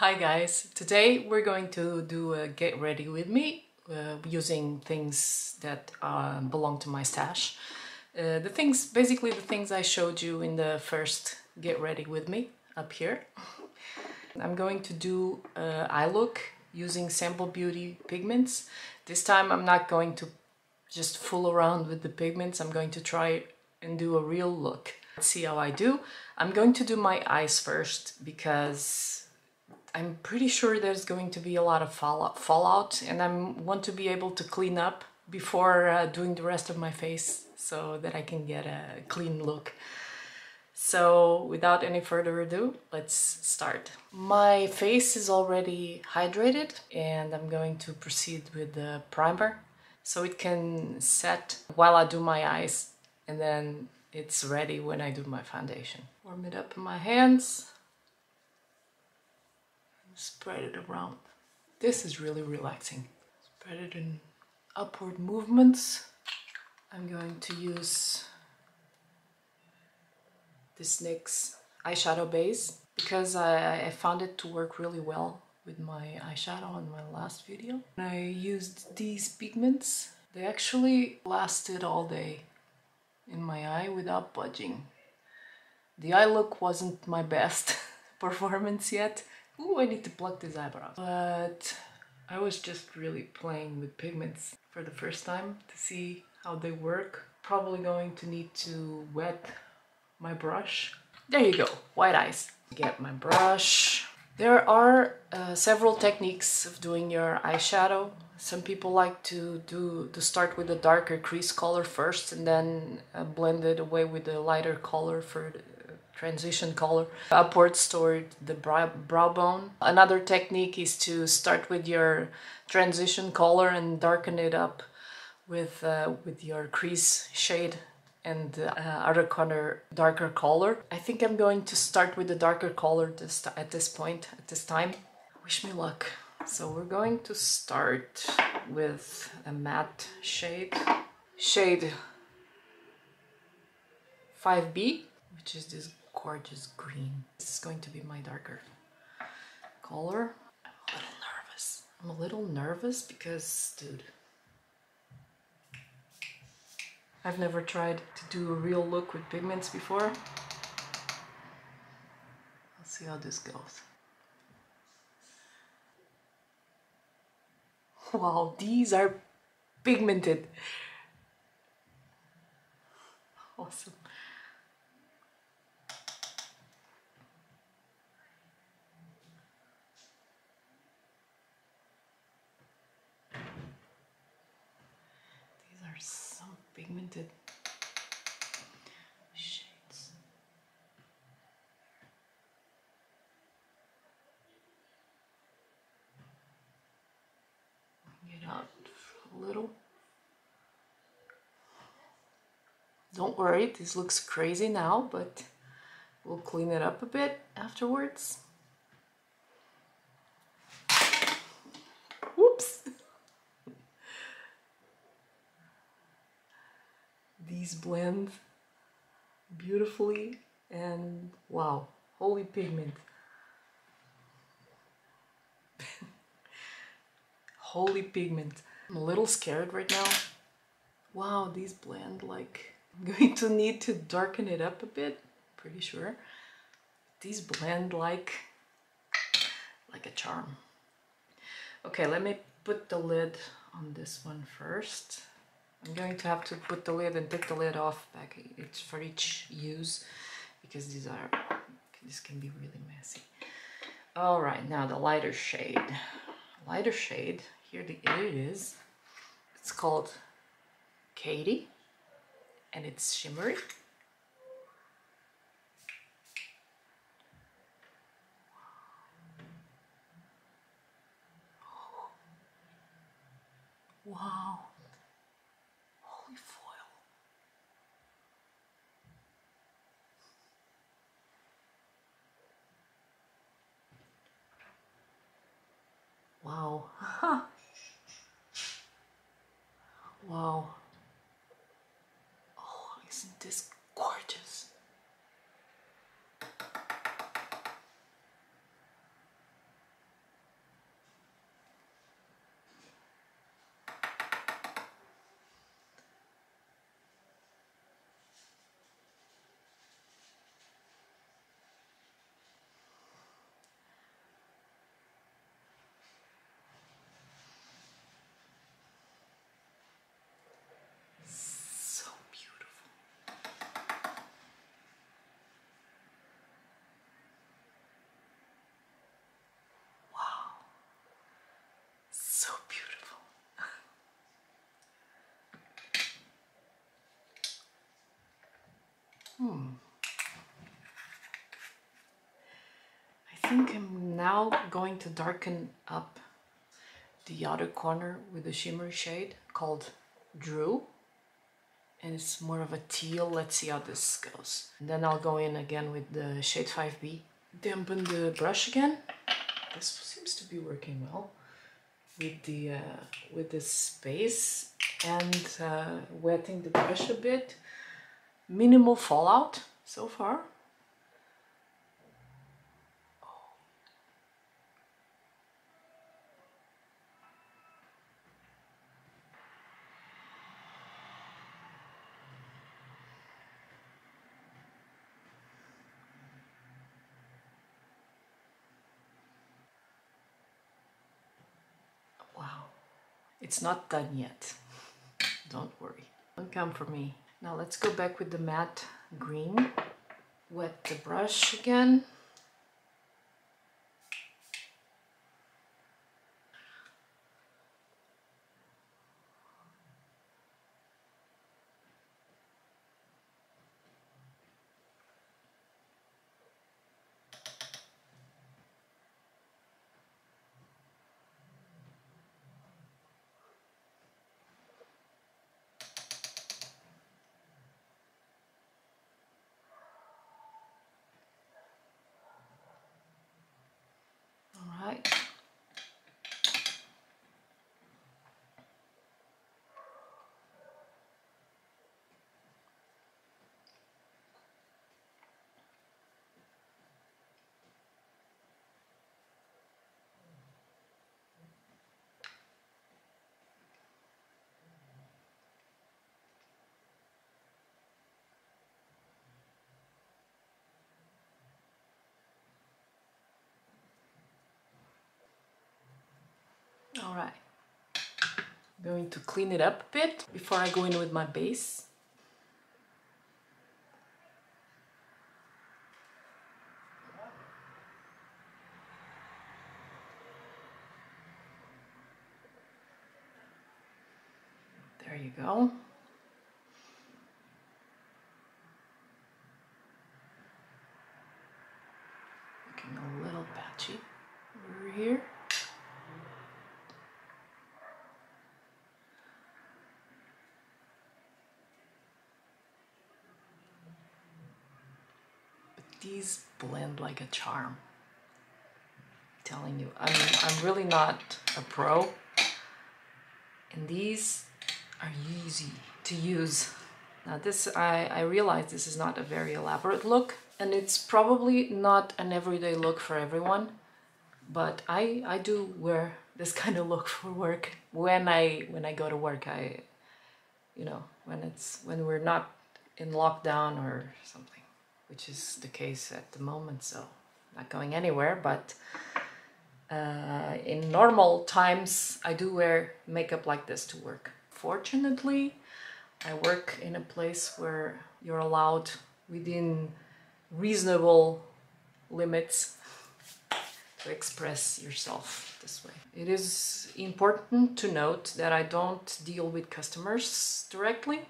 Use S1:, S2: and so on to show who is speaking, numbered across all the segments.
S1: Hi guys! Today we're going to do a get ready with me uh, using things that uh, belong to my stash. Uh, the things, basically the things I showed you in the first get ready with me up here. I'm going to do uh, eye look using Sample Beauty pigments. This time I'm not going to just fool around with the pigments, I'm going to try and do a real look. Let's see how I do. I'm going to do my eyes first because I'm pretty sure there's going to be a lot of fallout, fallout and I want to be able to clean up before uh, doing the rest of my face so that I can get a clean look. So without any further ado, let's start. My face is already hydrated and I'm going to proceed with the primer so it can set while I do my eyes and then it's ready when I do my foundation. Warm it up in my hands, spread it around. This is really relaxing. Spread it in upward movements. I'm going to use this NYX eyeshadow base because I, I found it to work really well with my eyeshadow in my last video. I used these pigments. They actually lasted all day in my eye without budging. The eye look wasn't my best performance yet. Ooh, I need to pluck these eyebrows. But I was just really playing with pigments for the first time to see how they work. Probably going to need to wet my brush. There you go, white eyes. Get my brush. There are uh, several techniques of doing your eyeshadow. Some people like to do to start with a darker crease color first and then uh, blend it away with a lighter color for transition color upwards toward the brow, brow bone. Another technique is to start with your transition color and darken it up with uh, with your crease shade and uh, outer corner darker color. I think I'm going to start with the darker color this at this point, at this time. Wish me luck. So we're going to start with a matte shade. Shade 5B, which is this gorgeous green. This is going to be my darker color. I'm a little nervous. I'm a little nervous because, dude, I've never tried to do a real look with pigments before. Let's see how this goes. Wow, these are pigmented. Awesome. These are some pigmented shades. Get out a little. Don't worry, this looks crazy now, but we'll clean it up a bit afterwards. Whoops! These blend beautifully and wow, holy pigment. holy pigment. I'm a little scared right now. Wow, these blend like... Going to need to darken it up a bit, pretty sure. These blend like... like a charm. Okay, let me put the lid on this one first. I'm going to have to put the lid and take the lid off back it's for each use because these are this can be really messy all right now the lighter shade lighter shade here the, it is it's called Katie and it's shimmery wow Holy foil. Wow. Oh, isn't this gorgeous? Hmm. I think I'm now going to darken up the other corner with a shimmer shade called Drew and it's more of a teal. Let's see how this goes. And then I'll go in again with the shade 5B. Dampen the brush again. This seems to be working well with the uh, with this base and uh, wetting the brush a bit. Minimal fallout so far. Wow, it's not done yet. Don't worry. Don't come for me. Now let's go back with the matte green. Wet the brush again. All right. I'm going to clean it up a bit before I go in with my base. There you go. Looking a little patchy over here. These blend like a charm. I'm telling you, I'm, I'm really not a pro. And these are easy to use. Now this, I, I realize this is not a very elaborate look and it's probably not an everyday look for everyone, but I, I do wear this kind of look for work when I, when I go to work. I, you know, when it's, when we're not in lockdown or something which is the case at the moment, so not going anywhere, but uh, in normal times I do wear makeup like this to work. Fortunately, I work in a place where you're allowed within reasonable limits to express yourself this way. It is important to note that I don't deal with customers directly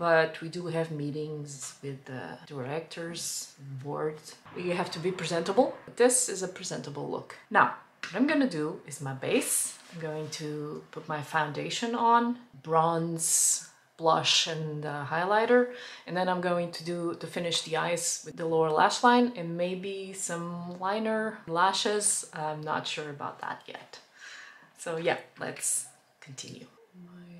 S1: but we do have meetings with the directors, board. You have to be presentable. This is a presentable look. Now, what I'm gonna do is my base. I'm going to put my foundation on, bronze, blush and uh, highlighter and then I'm going to do to finish the eyes with the lower lash line and maybe some liner lashes I'm not sure about that yet so yeah let's continue my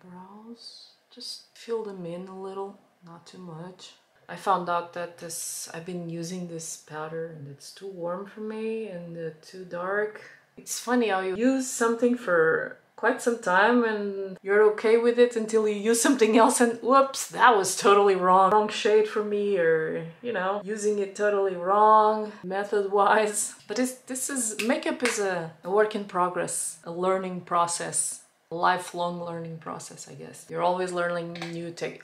S1: brows just fill them in a little, not too much. I found out that this I've been using this powder and it's too warm for me and uh, too dark. It's funny how you use something for quite some time and you're okay with it until you use something else and whoops, that was totally wrong. Wrong shade for me or, you know, using it totally wrong method-wise. But this this is, makeup is a, a work in progress, a learning process lifelong learning process, I guess. You're always learning new tech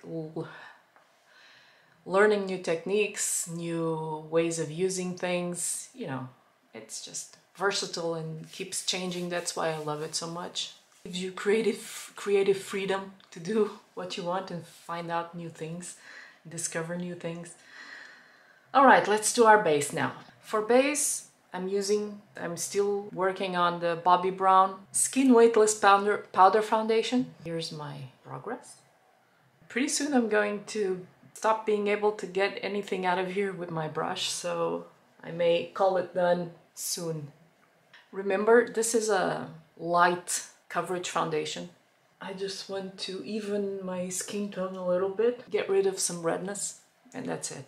S1: learning new techniques, new ways of using things, you know, it's just versatile and keeps changing. That's why I love it so much. It gives you creative creative freedom to do what you want and find out new things, discover new things. All right, let's do our base now. For base, I'm using, I'm still working on the Bobbi Brown Skin Weightless Powder, powder Foundation. Here's my progress. Pretty soon I'm going to stop being able to get anything out of here with my brush, so I may call it done soon. Remember, this is a light coverage foundation. I just want to even my skin tone a little bit, get rid of some redness, and that's it.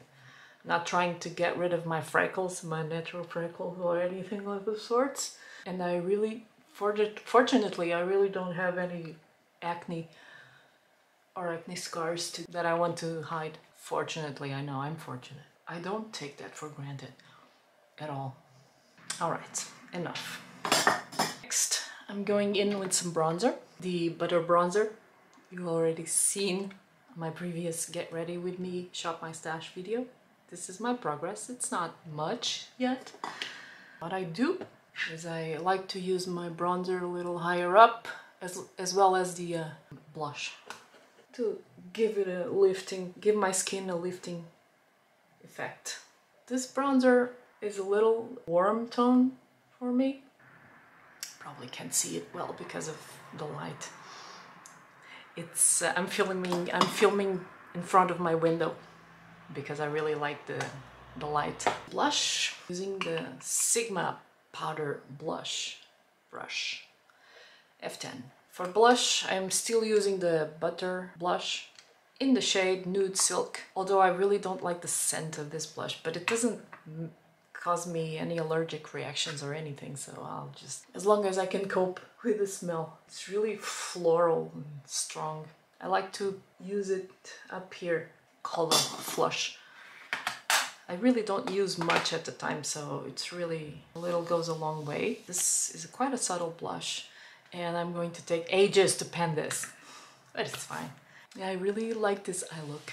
S1: Not trying to get rid of my freckles, my natural freckles or anything of the sorts. And I really, fortunately, I really don't have any acne or acne scars to, that I want to hide. Fortunately, I know I'm fortunate. I don't take that for granted at all. All right, enough. Next, I'm going in with some bronzer. The butter bronzer. You've already seen my previous Get Ready With Me Shop My Stash video. This is my progress. It's not much yet. What I do is I like to use my bronzer a little higher up as, as well as the uh, blush to give it a lifting, give my skin a lifting effect. This bronzer is a little warm tone for me. Probably can't see it well because of the light. It's uh, I'm filming I'm filming in front of my window because I really like the the light. Blush using the Sigma powder blush brush F10. For blush, I'm still using the Butter blush in the shade Nude Silk, although I really don't like the scent of this blush, but it doesn't cause me any allergic reactions or anything, so I'll just, as long as I can cope with the smell. It's really floral and strong. I like to use it up here, a flush. I really don't use much at the time, so it's really, a little goes a long way. This is quite a subtle blush and I'm going to take ages to pan this, but it's fine. Yeah, I really like this eye look.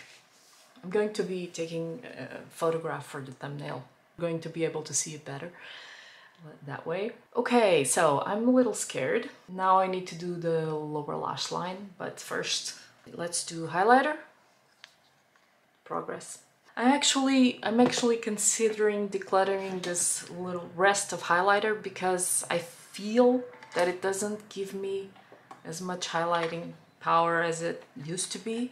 S1: I'm going to be taking a photograph for the thumbnail. I'm going to be able to see it better that way. Okay, so I'm a little scared. Now I need to do the lower lash line, but first let's do highlighter. Progress. I actually, I'm actually considering decluttering this little rest of highlighter because I feel that it doesn't give me as much highlighting power as it used to be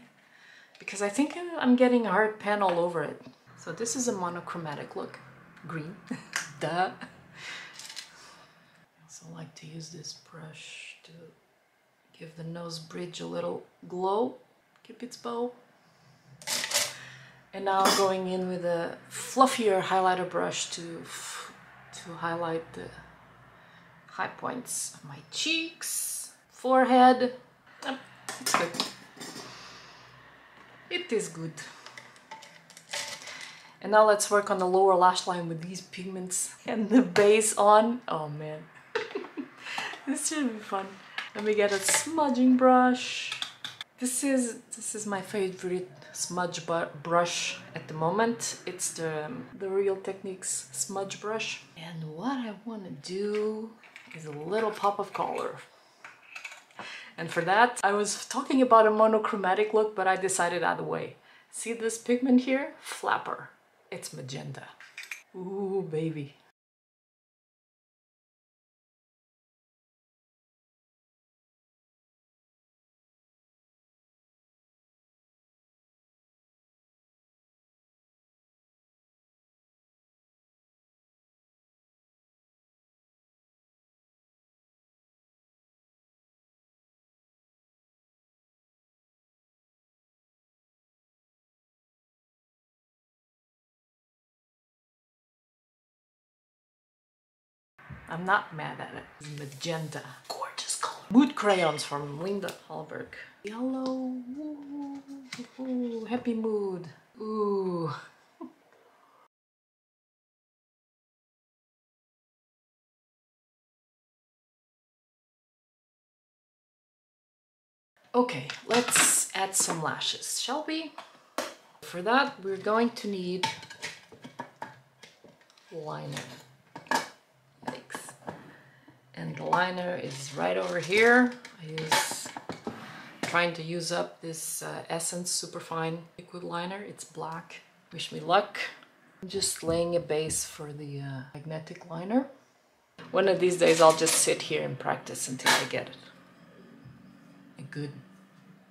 S1: because I think I'm getting a hard pan all over it. So this is a monochromatic look, green, duh. I also like to use this brush to give the nose bridge a little glow, Cupid's bow. And now going in with a fluffier highlighter brush to, to highlight the high points of my cheeks, forehead. It's good. It is good. And now let's work on the lower lash line with these pigments and the base on. Oh man, this should be fun. Let me get a smudging brush. This is this is my favorite smudge brush at the moment. It's the, um, the Real Techniques smudge brush. And what I want to do is a little pop of color. And for that, I was talking about a monochromatic look, but I decided other way. See this pigment here? Flapper. It's magenta. Ooh, baby. I'm not mad at it. Magenta. Gorgeous color. Mood crayons from Linda Hallberg. Yellow. Ooh, happy mood. Ooh. Okay, let's add some lashes, shall we? For that, we're going to need liner and the liner is right over here. I use trying to use up this uh, Essence Superfine liquid liner. It's black. Wish me luck. I'm just laying a base for the uh, magnetic liner. One of these days I'll just sit here and practice until I get it. A good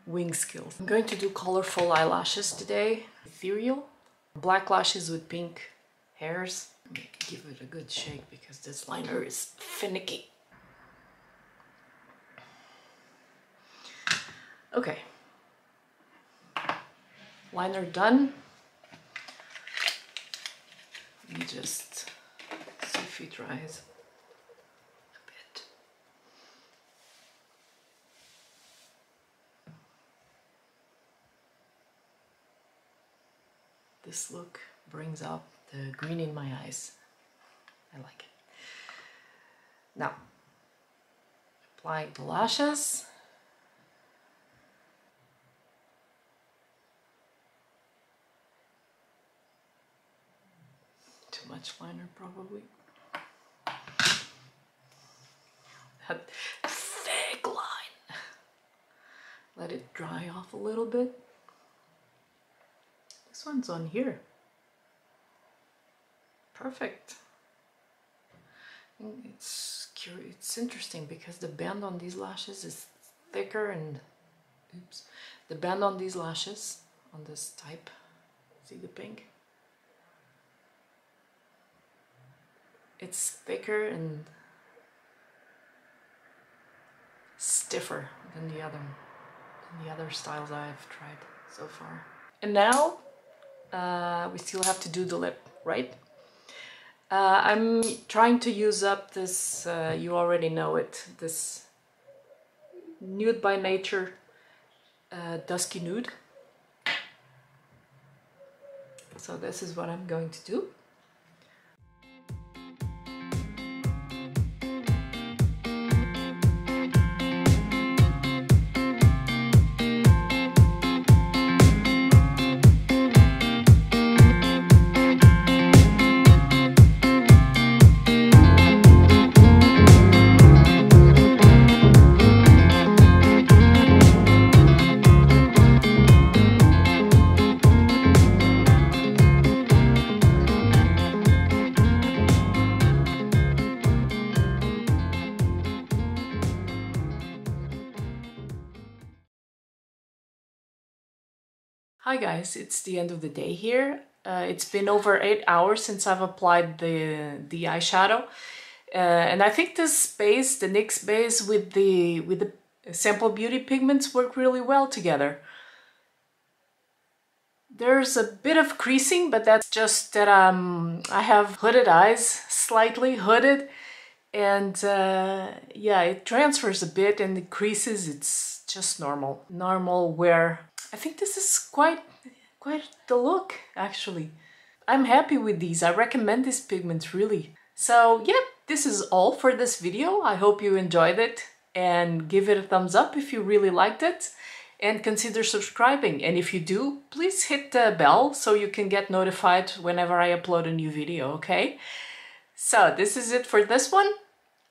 S1: wing skills. I'm going to do colorful eyelashes today. Ethereal. Black lashes with pink hairs. Give it a good shake because this liner is finicky. Okay. Liner done. Let me just see if it dries a bit. This look brings out the green in my eyes. I like it. Now, applying the lashes. Much liner probably. That thick line. Let it dry off a little bit. This one's on here. Perfect. It's curious. It's interesting because the band on these lashes is thicker and oops. The band on these lashes on this type. See the pink? It's thicker and stiffer than the other than the other styles I've tried so far. And now uh, we still have to do the lip, right? Uh, I'm trying to use up this, uh, you already know it, this Nude by Nature uh, Dusky Nude. So this is what I'm going to do. Hi guys, it's the end of the day here. Uh, it's been over eight hours since I've applied the the eyeshadow, uh, and I think this base, the NYX base with the with the Sample Beauty pigments work really well together. There's a bit of creasing, but that's just that um, I have hooded eyes, slightly hooded, and uh, yeah, it transfers a bit and it creases. It's just normal, normal wear I think this is quite, quite the look actually. I'm happy with these. I recommend these pigments really. So yeah, this is all for this video. I hope you enjoyed it and give it a thumbs up if you really liked it and consider subscribing. And if you do, please hit the bell so you can get notified whenever I upload a new video, okay? So this is it for this one.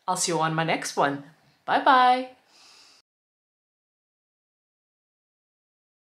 S1: I'll see you on my next one. Bye bye!